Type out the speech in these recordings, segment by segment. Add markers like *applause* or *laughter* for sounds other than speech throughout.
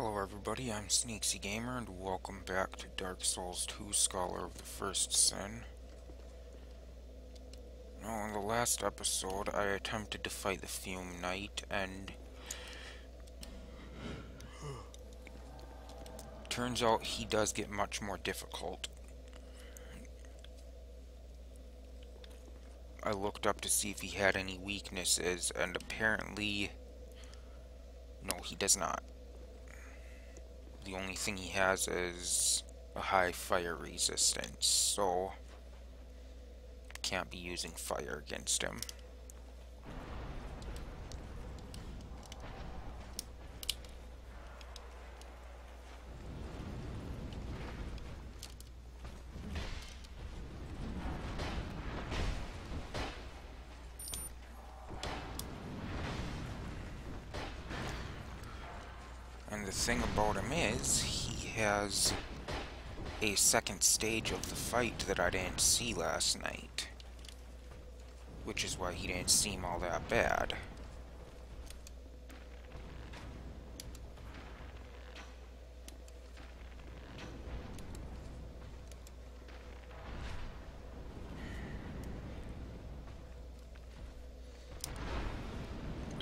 Hello everybody, I'm Sneaksie Gamer and welcome back to Dark Souls 2 Scholar of the First Sin. Now, in the last episode, I attempted to fight the Fume Knight and... Turns out he does get much more difficult. I looked up to see if he had any weaknesses, and apparently... No, he does not the only thing he has is a high fire resistance, so can't be using fire against him. And the thing about him is, he has a second stage of the fight that I didn't see last night. Which is why he didn't seem all that bad.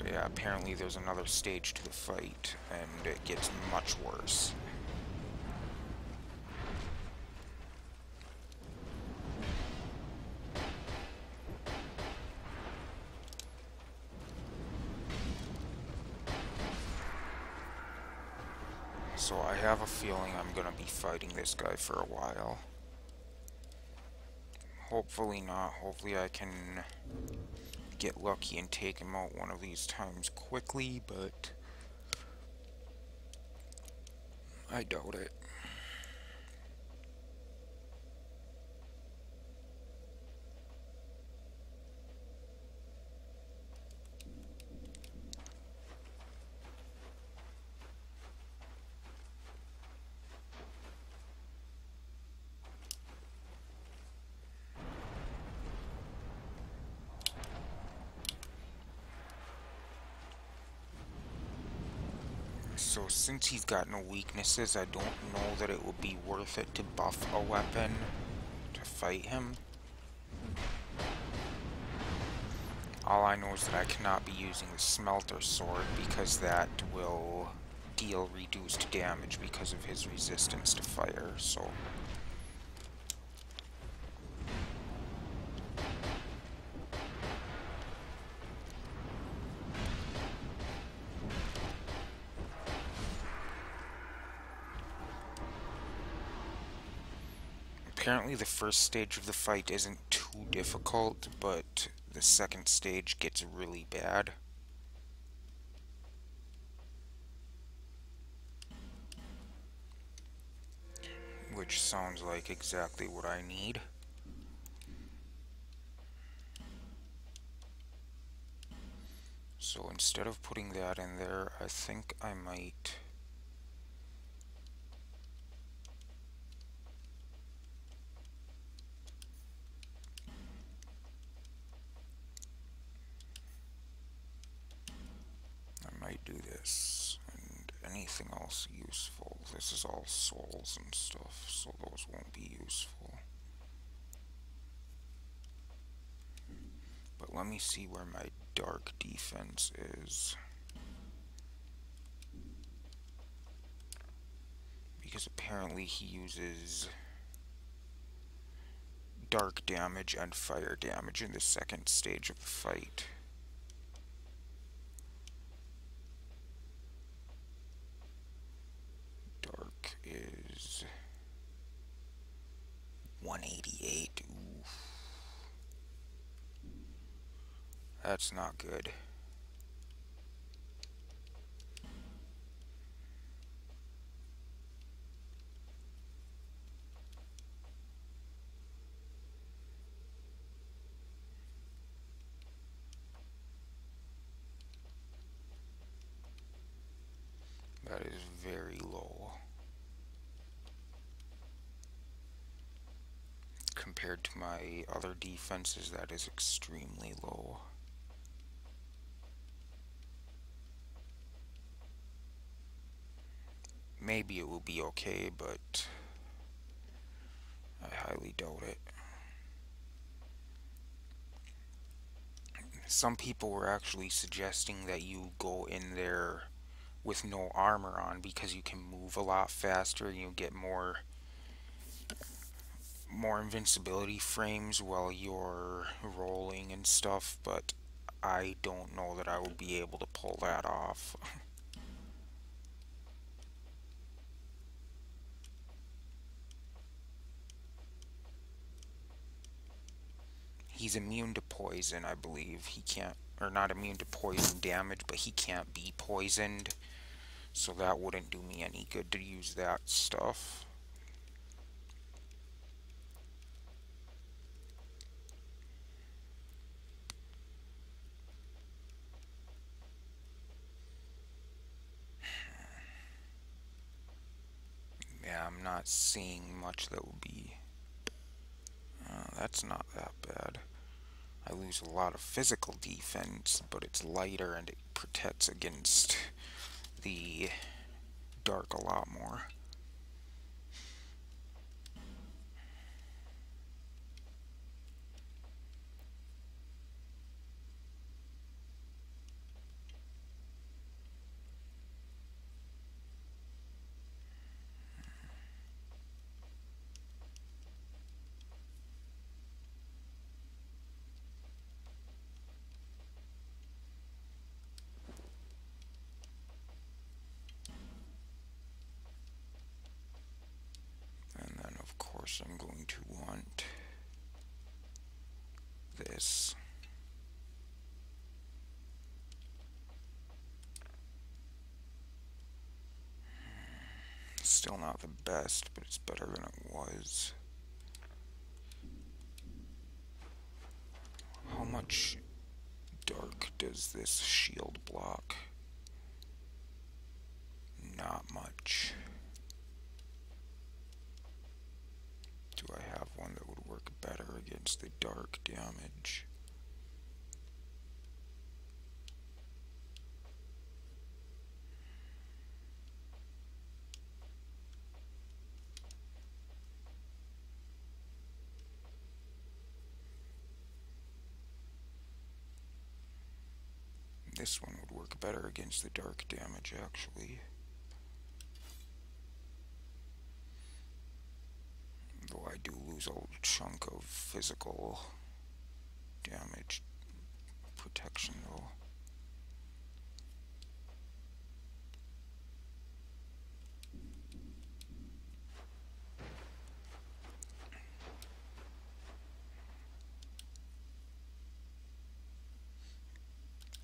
yeah, apparently there's another stage to the fight, and it gets much worse. So I have a feeling I'm gonna be fighting this guy for a while. Hopefully not. Hopefully I can get lucky and take him out one of these times quickly, but I doubt it. So since he's got no weaknesses, I don't know that it would be worth it to buff a weapon to fight him. All I know is that I cannot be using the Smelter Sword because that will deal reduced damage because of his resistance to fire, so... Apparently the first stage of the fight isn't too difficult, but the second stage gets really bad. Which sounds like exactly what I need. So instead of putting that in there, I think I might do this, and anything else useful. This is all souls and stuff, so those won't be useful. But let me see where my defense is. Because apparently he uses dark damage and fire damage in the second stage of the fight. Dark is 188. That's not good. That is very low. Compared to my other defenses, that is extremely low. Maybe it will be okay, but I highly doubt it. Some people were actually suggesting that you go in there with no armor on because you can move a lot faster and you get more more invincibility frames while you're rolling and stuff, but I don't know that I would be able to pull that off. *laughs* He's immune to poison, I believe. He can't, or not immune to poison damage, but he can't be poisoned. So that wouldn't do me any good to use that stuff. *sighs* Yeah, I'm not seeing much that would be... That's not that bad. I lose a lot of physical defense, but it's lighter and it protects against the dark a lot more. course I'm going to want this. Still not the best, but it's better than it was. How much dark does this shield block? Not much. do I have one that would work better against the dark damage? This one would work better against the dark damage, actually. Though I do lose a chunk of physical damage protection though.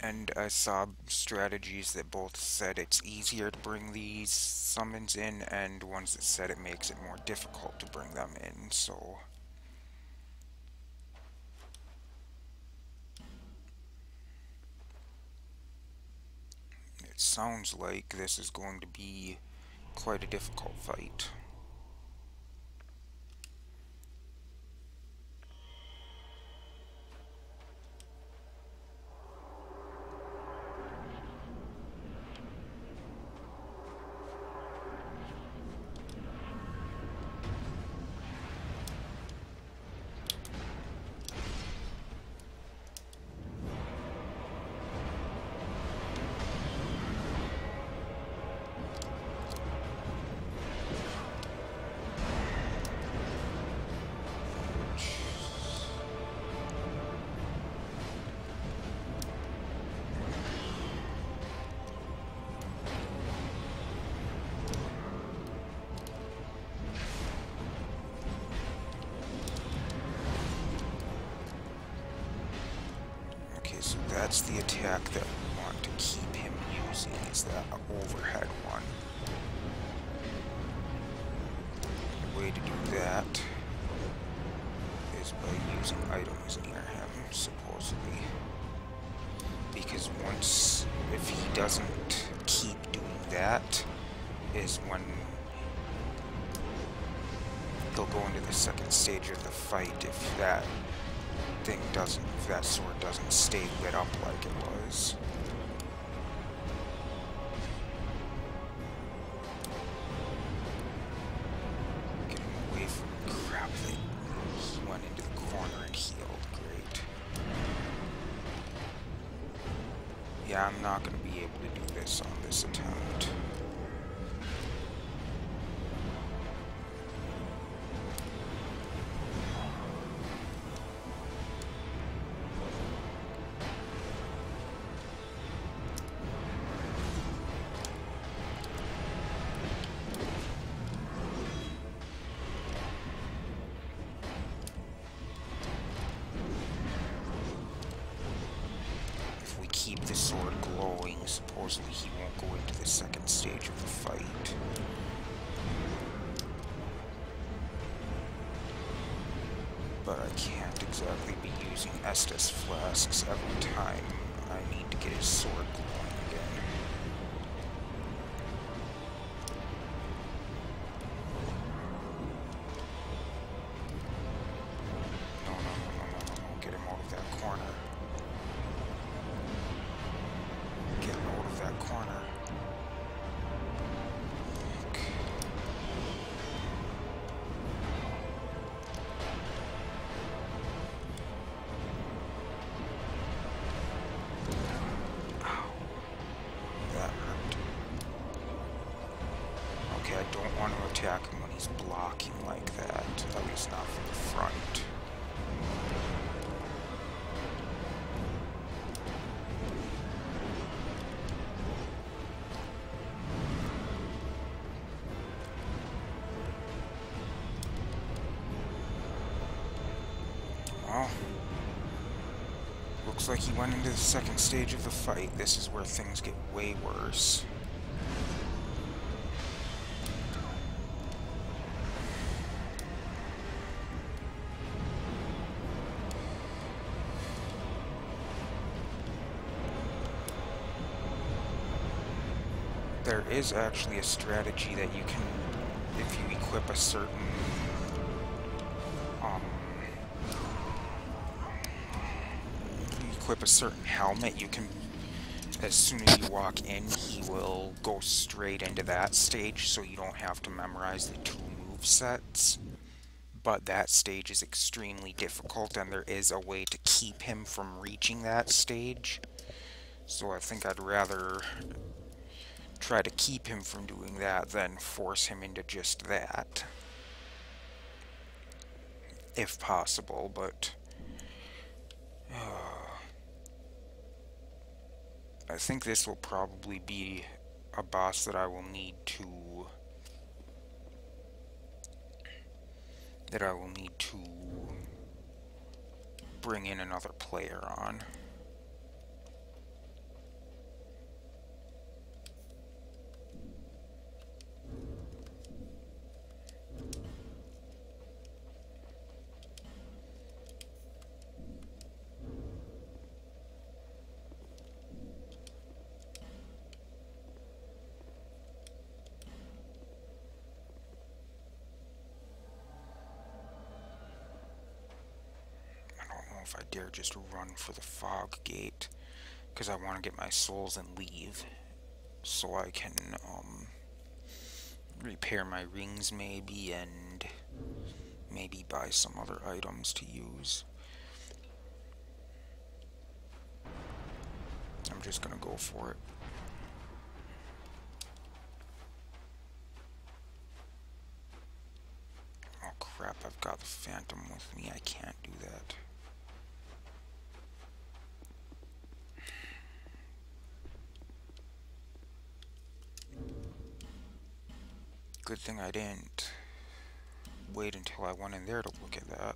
And I saw strategies that both said it's easier to bring these summons in and ones that said it makes it more difficult to bring them in, so... It sounds like this is going to be quite a difficult fight. That's the attack that we want to keep him using, is that overhead one. The way to do that is by using items near him, supposedly. Because once, if he doesn't keep doing that, is when he'll go into the second stage of the fight if that thing doesn't, if that sword doesn't stay lit up like it was. Getting away from went into the corner and healed. Great. Yeah, I'm not going to be able to do this on this attempt. Attack him when he's blocking like that, at least not from the front. Looks like he went into the second stage of the fight. This is where things get way worse. Is actually a strategy that you can, if you equip a certain, um, equip a certain helmet, you can, as soon as you walk in, he will go straight into that stage, so you don't have to memorize the two move sets. But that stage is extremely difficult, and there is a way to keep him from reaching that stage. So I think I'd rather try to keep him from doing that than force him into just that. If possible, but... Uh, I think this will probably be a boss that I will need to... that I will need to bring in another player on. if I dare for the fog gate because I want to get my souls and leave so I can um, repair my rings maybe and maybe buy some other items to use. I'm just gonna go for it. Oh crap, I've got the phantom with me, I can't do that. Good thing I didn't wait until I went in there to look at that.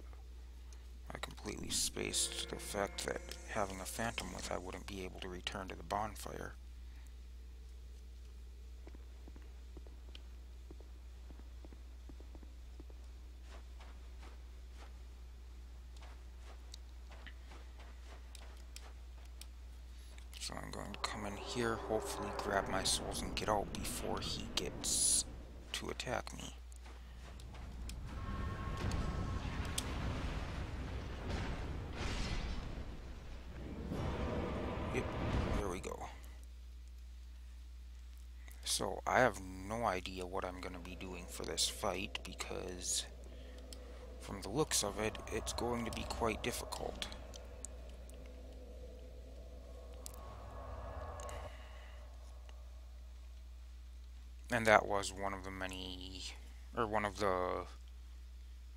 I completely spaced the fact that having a phantom with I wouldn't be able to return to the bonfire. So I'm going to come in here, hopefully grab my souls and get out before he gets to attack me. Yep, there we go. So, I have no idea what I'm going to be doing for this fight because from the looks of it, it's going to be quite difficult. And that was one of the many, or one of the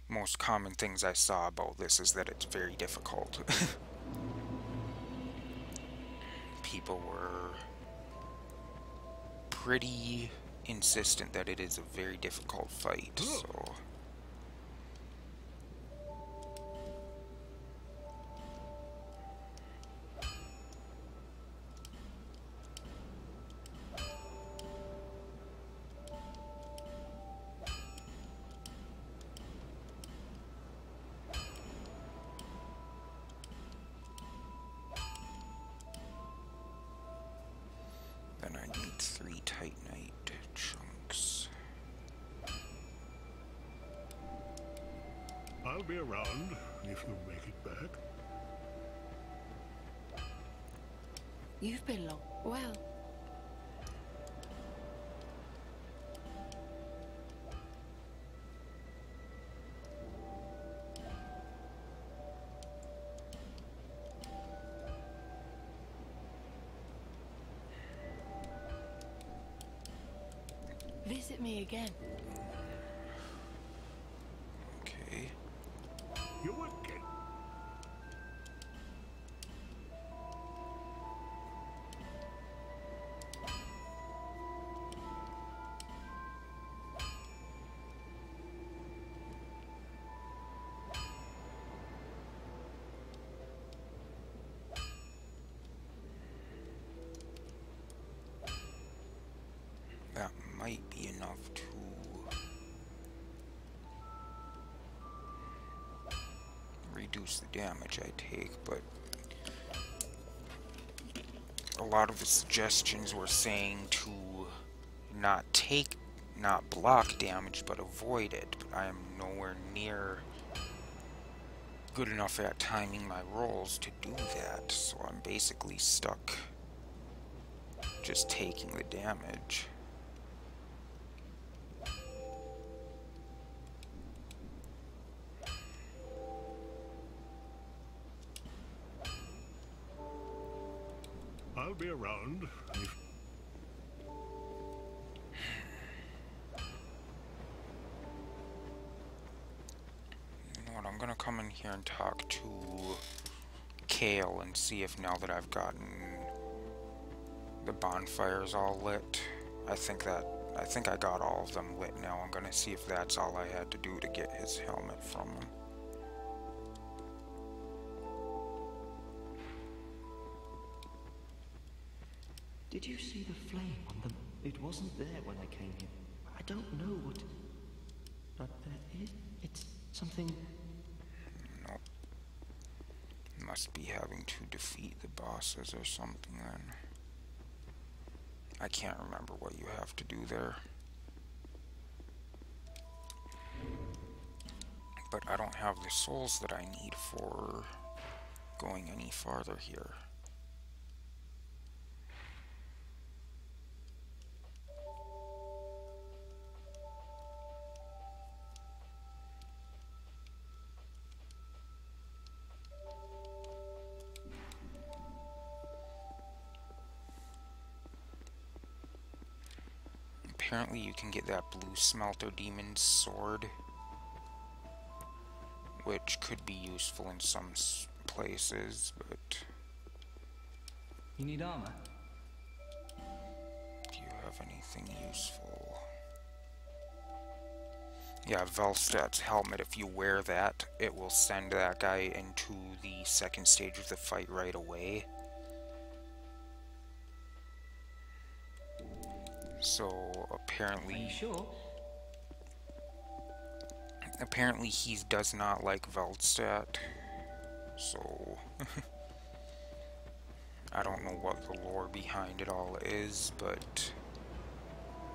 most common things I saw about this is that it's very difficult. *laughs* People were pretty insistent that it is a very difficult fight, so... be around if you make it back. You've been long. Well. Visit me again. Enough to reduce the damage I take, but a lot of the suggestions were saying to not take, not block damage, but avoid it. But I am nowhere near good enough at timing my rolls to do that, so I'm basically stuck just taking the damage. Be around. You know what, I'm gonna come in here and talk to Cale and see if now that I've gotten the bonfires all lit, I think that, I think I got all of them lit now. I'm gonna see if that's all I had to do to get his helmet from him. Did you see the flame on them? It wasn't there when I came here. I don't know what... But there is... It's something... No. Must be having to defeat the bosses or something then. I can't remember what you have to do there. But I don't have the souls that I need for going any farther here. Apparently you can get that blue smelter demon sword which could be useful in some places but you need armor. Do you have anything useful? Yeah Velstadt's helmet if you wear that it will send that guy into the second stage of the fight right away apparently, sure? Apparently, he does not like Velstadt. So *laughs* I don't know what the lore behind it all is, but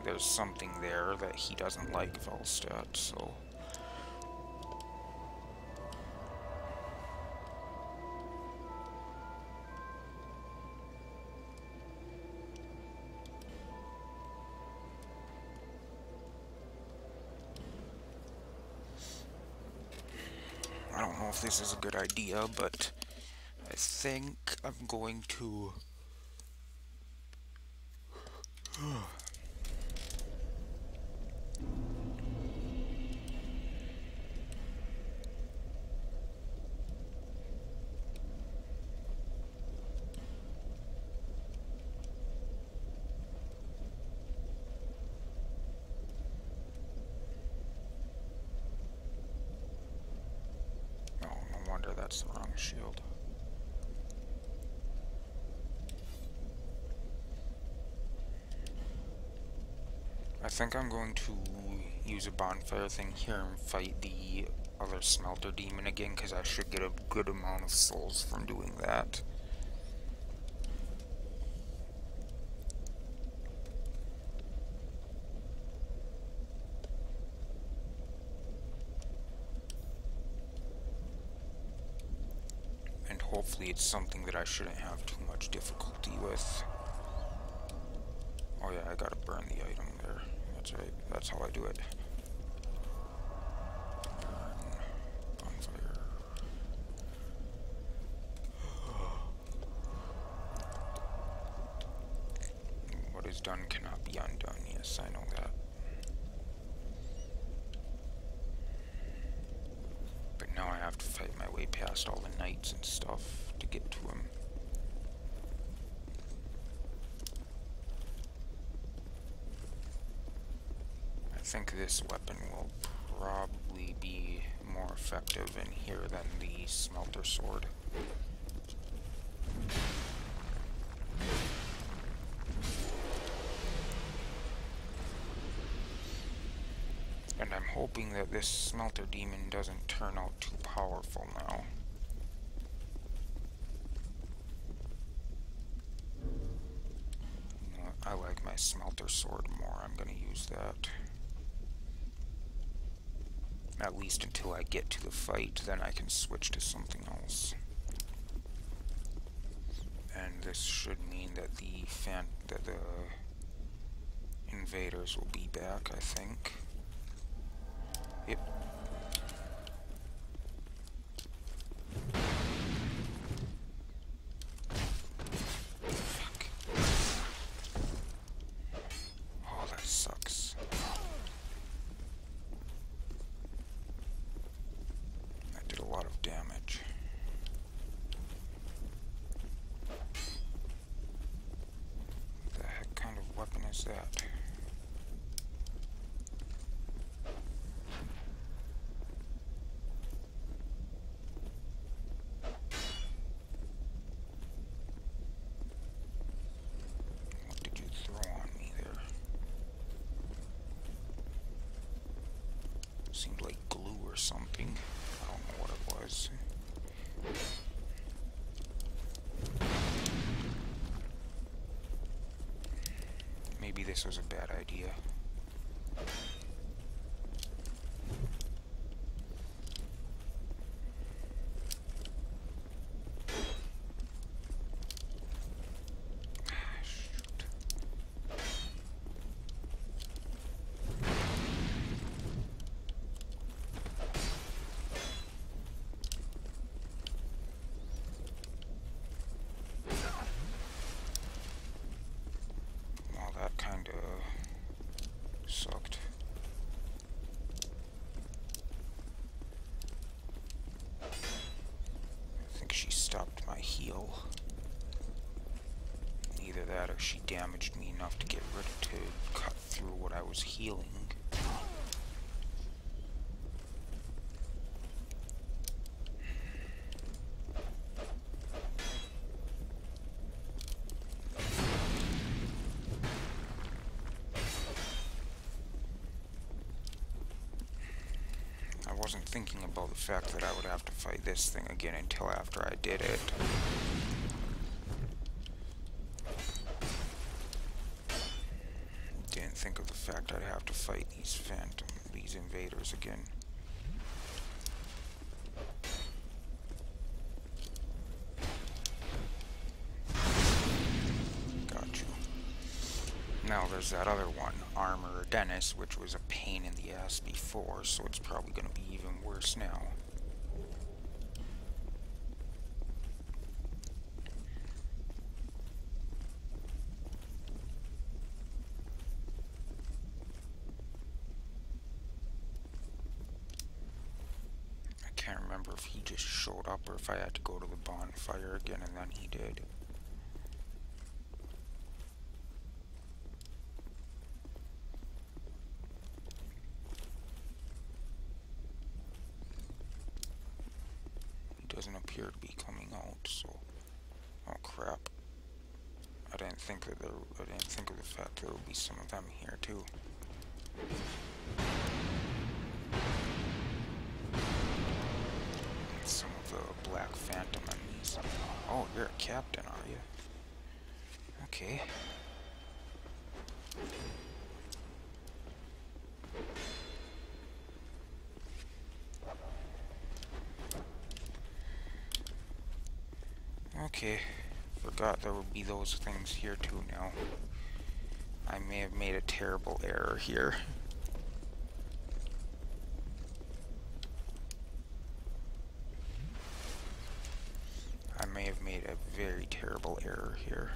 there's something there that he doesn't like Velstadt. So. This is a good idea, but I think I'm going to *sighs* that's the wrong shield. I think I'm going to use a bonfire thing here and fight the other smelter demon again because I should get a good amount of souls from doing that. And hopefully it's something that I shouldn't have too much difficulty with. Oh yeah, I gotta burn the item there. That's right, that's how I do it. What is done cannot be undone. Yes, I know that. But now I have to fight my way past all the knights and stuff to get to him. Think this weapon will probably be more effective in here than the smelter sword. And I'm hoping that this smelter demon doesn't turn out too powerful now. I like my smelter sword more. I'm gonna use that. At least until I get to the fight, then I can switch to something else. And this should mean that the fan that the invaders will be back, I think. Yep. Fuck. Oh, that sucks. That did a lot of damage. What the heck kind of weapon is that? What did you throw on me there? Seemed like glue or something. I don't know what it was. Maybe this was a bad idea. Ah, shoot. Well, that kinda sucked. I think she stopped my heal. Or she damaged me enough to get rid of, to cut through what I was healing. I wasn't thinking about the fact that I would have to fight this thing again until after I did it. Didn't think of the fact I'd have to fight these phantom, these invaders again. Got you. Now there's that other one, Armorer Dennis, which was a pain in the ass before, so it's probably going to be even worse now. I can't remember if he just showed up or if I had to go to the bonfire again and then he did. He doesn't appear to be coming out, so... Oh crap. I didn't think that there, I didn't think of the fact there would be some of them here too. Oh, you're a captain, are you? Okay. Okay, forgot there would be those things here too now. I may have made a terrible error here. I may have made a very terrible error here.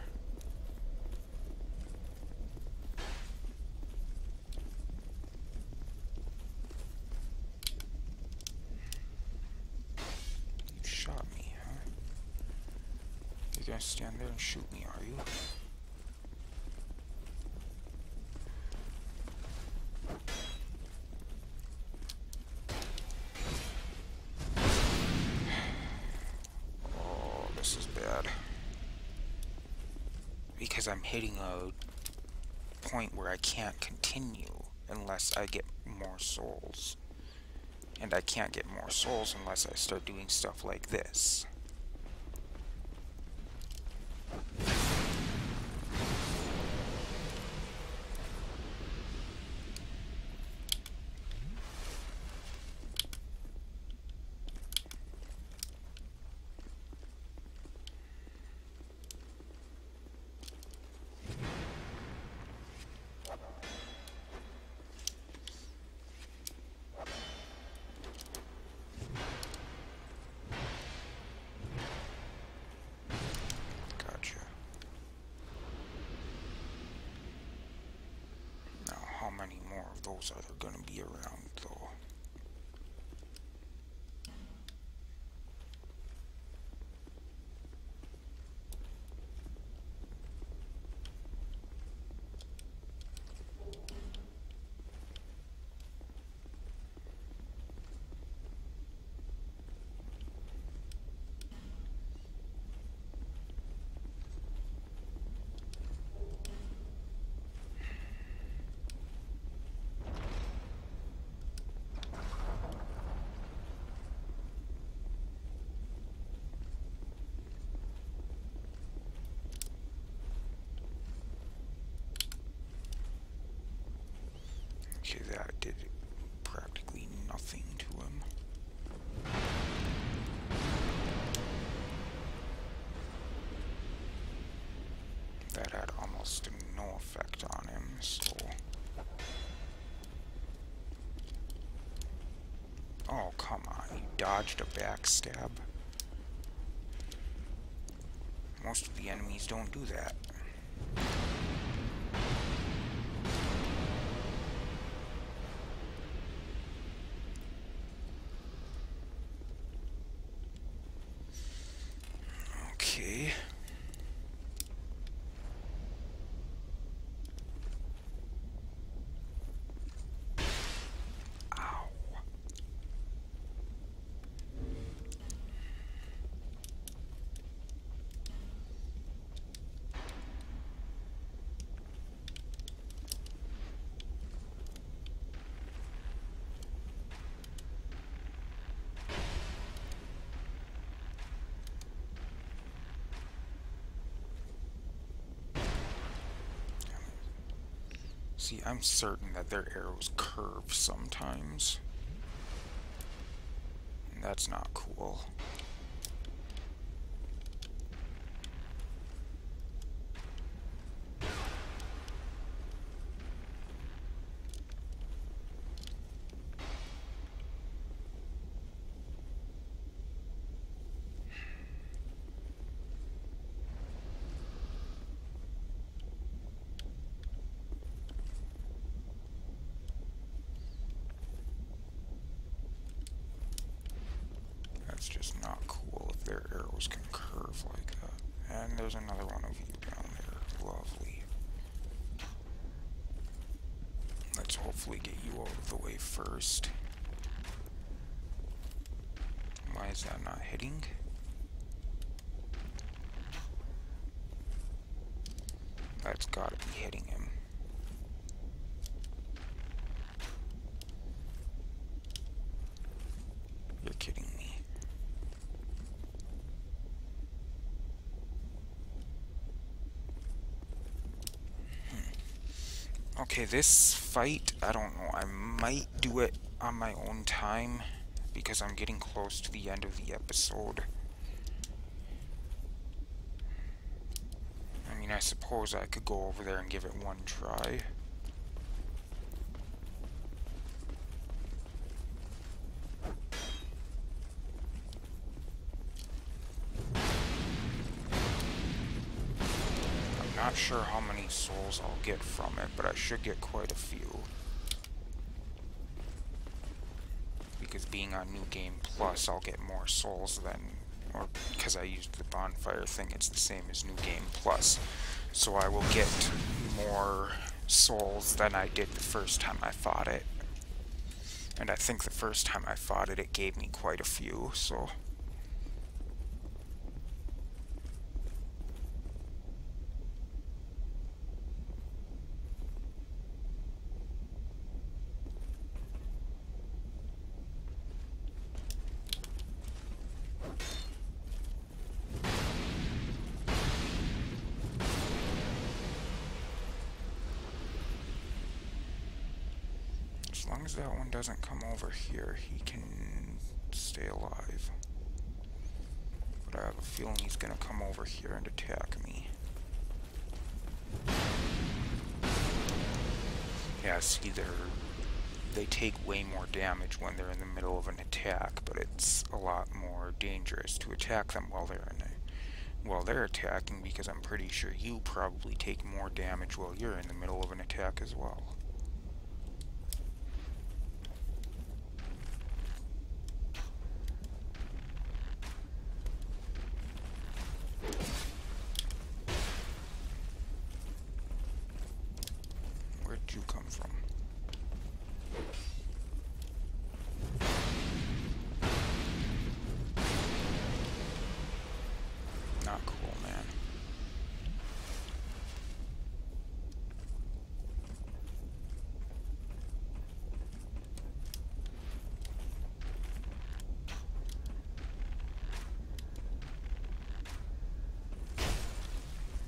You shot me, huh? You're gonna stand there and shoot me, are you? Oh, this is bad. Because I'm hitting a point where I can't continue unless I get more souls. And I can't get more souls unless I start doing stuff like this. Gotcha. Now, how those are gonna be around, Okay, that did practically nothing to him. That had almost no effect on him, so... Oh, come on, you dodged a backstab? Most of the enemies don't do that. Okay. Ow. See, I'm certain that their arrows curve sometimes. That's not cool. just not cool if their arrows can curve like that. And there's another one of you down there. Lovely. Let's hopefully get you out of the way first. Why is that not hitting? That's gotta be hitting him. Okay, this fight, I don't know. I might do it on my own time because I'm getting close to the end of the episode. I mean, I suppose I could go over there and give it one try. I'm not sure how many souls I'll get from it, but I should get quite a few. Because being on New Game Plus, I'll get more souls than or because I used the bonfire thing, it's the same as New Game Plus. So I will get more souls than I did the first time I fought it. And I think the first time I fought it, it gave me quite a few, so... As long as that one doesn't come over here, he can stay alive. But I have a feeling he's gonna come over here and attack me. Yeah, see, they're, they take way more damage when they're in the middle of an attack, but it's a lot more dangerous to attack them while they're in a, while they're attacking, because I'm pretty sure you probably take more damage while you're in the middle of an attack as well. Where'd you come from? Not cool, man.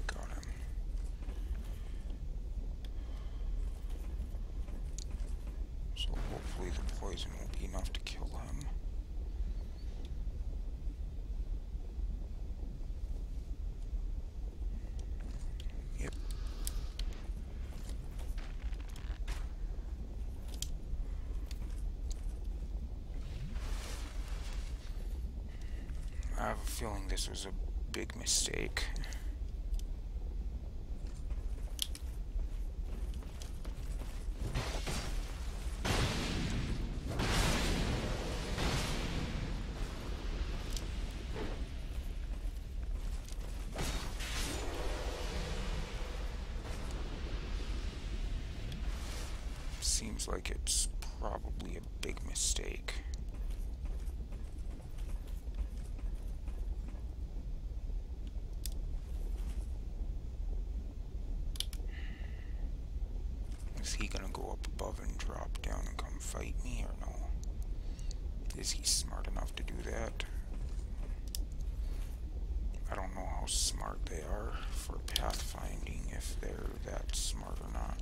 Got him. So hopefully the poison will be enough to kill him. Yep. I have a feeling this was a big mistake. Seems like it's probably a big mistake. Is he gonna go up above and drop down and come fight me or no? Is he smart enough to do that? I don't know how smart they are for pathfinding, if they're that smart or not.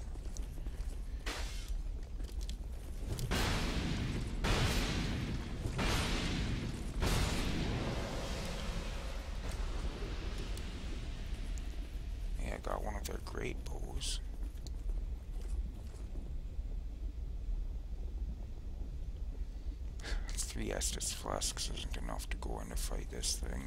Yeah, I got one of their great bows. Estus flasks isn't enough to go in to fight this thing.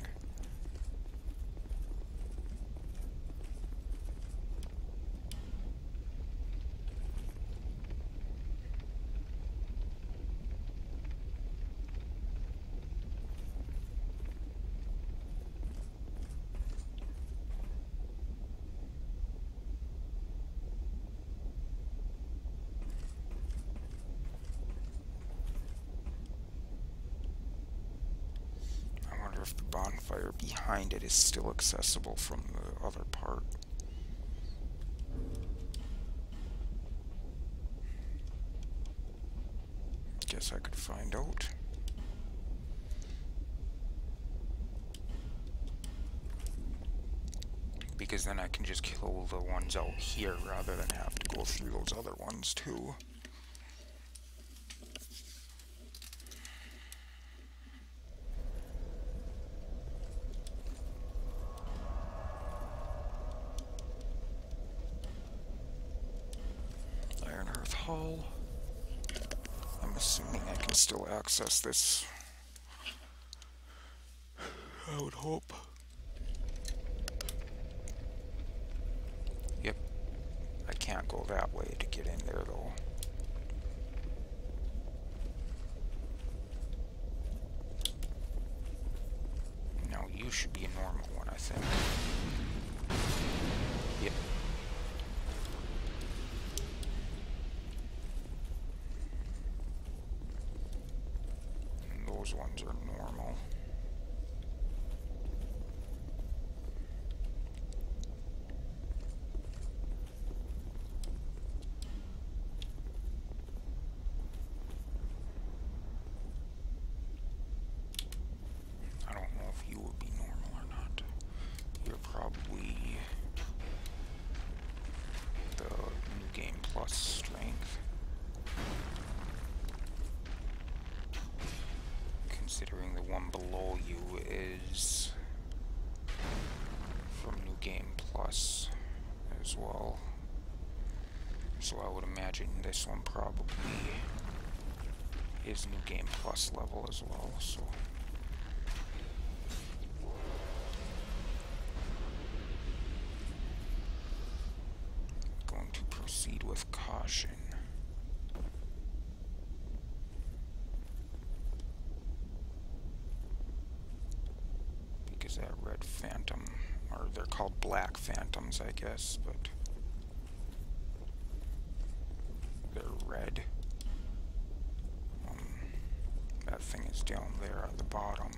it is still accessible from the other part. Guess I could find out. Because then I can just kill the ones out here rather than have to go through those other ones too. Access this. I would hope. Yep. I can't go that way to get in there though. Now you should be a normal one, I think. Yep. And those ones are normal. I don't know if you be normal or not. You're probably the new game plus one below you is from new game plus as well. So I would imagine this one probably is new game plus level as well, so going to proceed with caution. Because that red phantom, or they're called black phantoms, I guess, but they're red. Um, that thing down there at the bottom.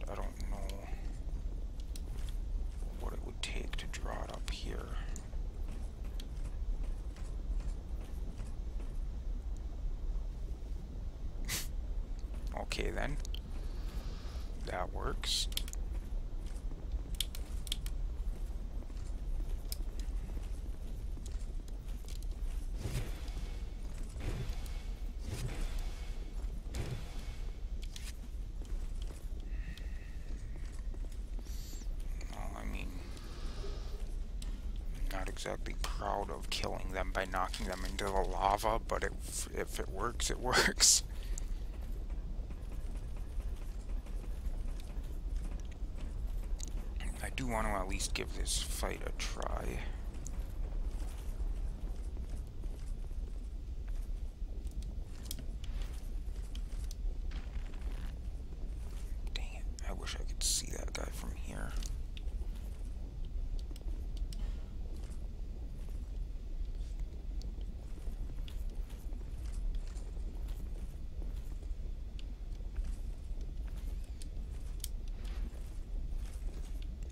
And I don't know what it would take to draw it up here. *laughs* okay then. That works. Well, I mean, not exactly proud of killing them by knocking them into the lava, but if, if it works, it *laughs* works. I do want to at least give this fight a try. Dang it, I wish I could see that guy from here.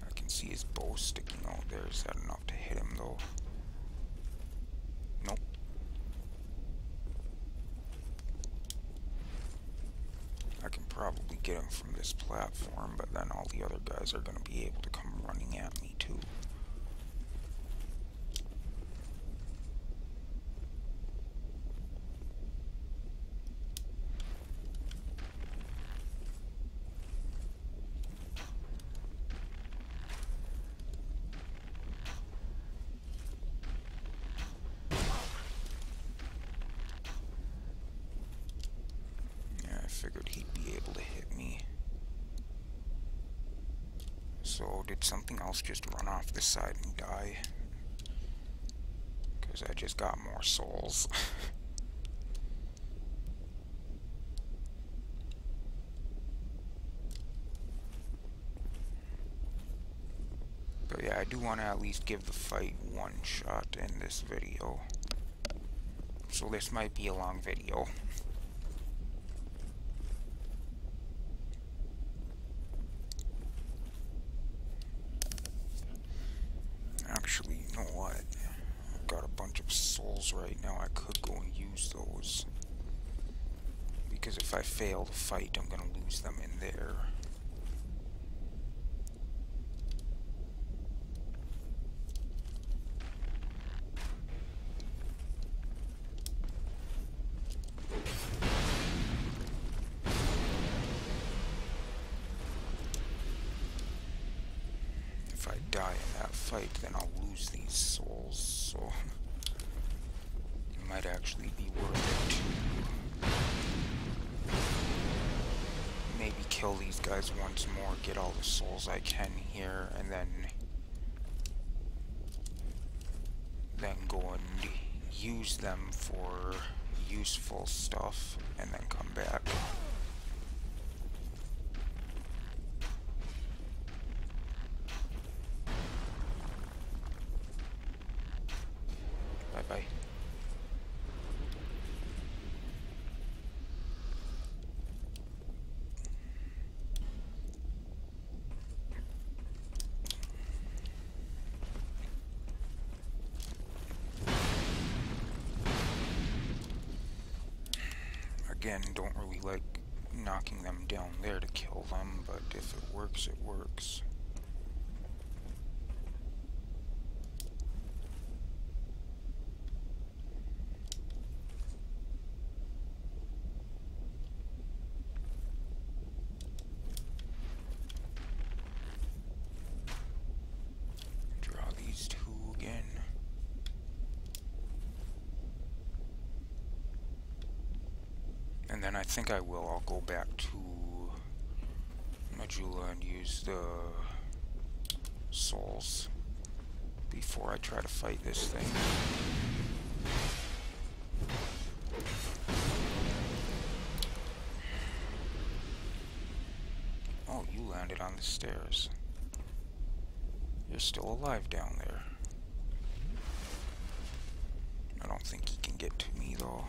I can see his bow sticking out there. Is that enough to hit him though? Nope. I can probably get him from this platform, but then all the other guys are going to be able to come running at me too. Figured he'd be able to hit me. So, did something else just run off the side and die? Because I just got more souls. *laughs* but yeah, I do want to at least give the fight one shot in this video. So this might be a long video. Actually, you know what? I've got a bunch of souls right now. I could go and use those. Because if I fail to fight, I'm gonna lose them in there. If I die in that fight, then I'll lose these souls, so *laughs* it might actually be worth it kill these guys once more, get all the souls I can here, and then then go and use them for useful stuff, and then come back. Again, don't really like knocking them down there to kill them, but if it works, it works. Draw these two again. And then I think I will. I'll go back to Majula and use the souls before I try to fight this thing. Oh, you landed on the stairs. You're still alive down there. I don't think he can get to me though.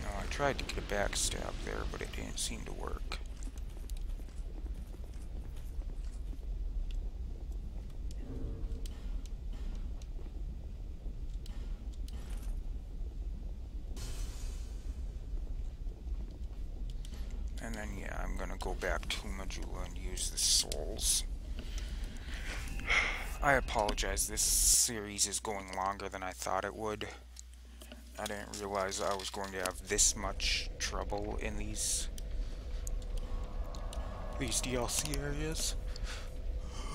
No, I tried to get a backstab there, but it didn't seem to work. And then, yeah, I'm gonna go back to Majula and use the souls. *sighs* I apologize, this series is going longer than I thought it would. I didn't realize I was going to have this much trouble in these these DLC areas. *sighs*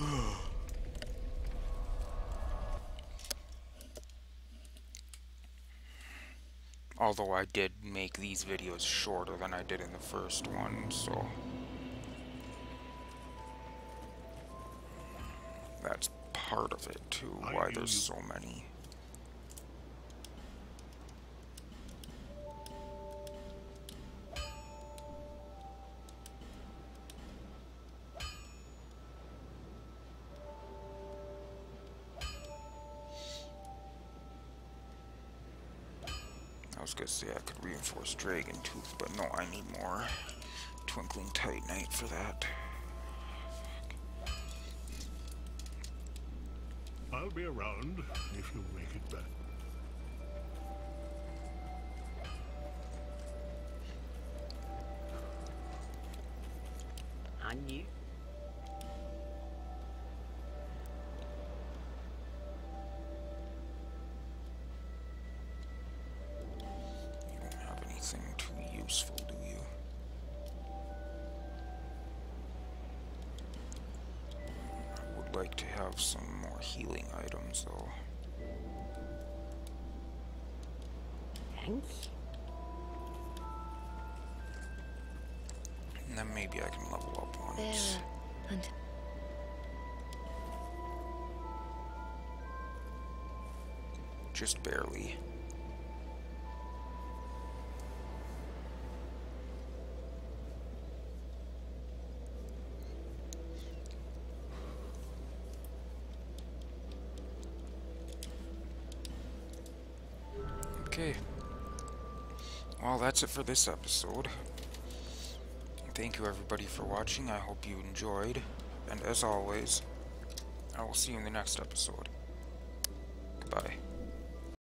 Although I did make these videos shorter than I did in the first one, so that's part of it too, why there's so many. I could reinforce Dragon Tooth, but no, I need more Twinkling Titanite for that. I'll be around if you make it back. Then maybe I can level up once. Just barely. Okay. Well, that's it for this episode. Thank you everybody for watching. I hope you enjoyed. And as always, I will see you in the next episode.